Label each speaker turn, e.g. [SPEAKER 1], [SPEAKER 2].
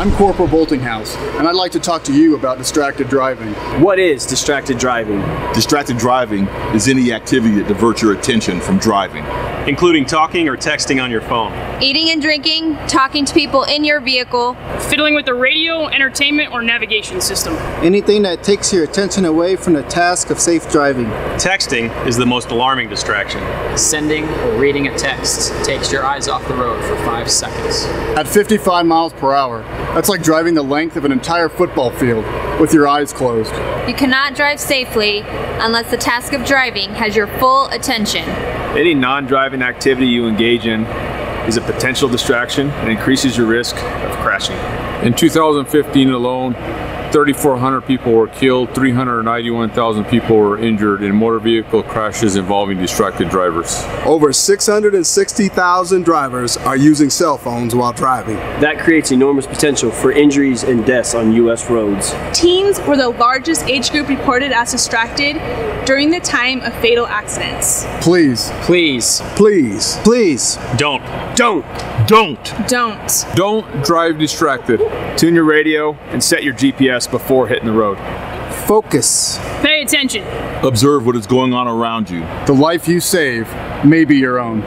[SPEAKER 1] I'm Corporal Boltinghouse, and I'd like to talk to you about distracted driving.
[SPEAKER 2] What is distracted driving?
[SPEAKER 3] Distracted driving is any activity that diverts your attention from driving,
[SPEAKER 4] including talking or texting on your phone,
[SPEAKER 5] eating and drinking, talking to people in your vehicle,
[SPEAKER 6] fiddling with the radio, entertainment, or navigation system.
[SPEAKER 7] Anything that takes your attention away from the task of safe driving.
[SPEAKER 4] Texting is the most alarming distraction.
[SPEAKER 8] Sending or reading a text takes your eyes off the road for five seconds.
[SPEAKER 1] At 55 miles per hour, that's like driving the length of an entire football field with your eyes closed.
[SPEAKER 5] You cannot drive safely unless the task of driving has your full attention.
[SPEAKER 9] Any non driving activity you engage in is a potential distraction and increases your risk of crashing.
[SPEAKER 10] In 2015 alone, 3,400 people were killed, 391,000 people were injured in motor vehicle crashes involving distracted drivers.
[SPEAKER 11] Over 660,000 drivers are using cell phones while driving.
[SPEAKER 2] That creates enormous potential for injuries and deaths on U.S. roads.
[SPEAKER 12] Teens were the largest age group reported as distracted during the time of fatal accidents.
[SPEAKER 1] Please.
[SPEAKER 2] Please.
[SPEAKER 11] Please.
[SPEAKER 7] Please.
[SPEAKER 4] Don't.
[SPEAKER 2] Don't.
[SPEAKER 4] Don't.
[SPEAKER 12] Don't.
[SPEAKER 10] Don't drive distracted.
[SPEAKER 9] Tune your radio and set your GPS before hitting the road.
[SPEAKER 7] Focus.
[SPEAKER 6] Pay attention.
[SPEAKER 3] Observe what is going on around you.
[SPEAKER 1] The life you save may be your own.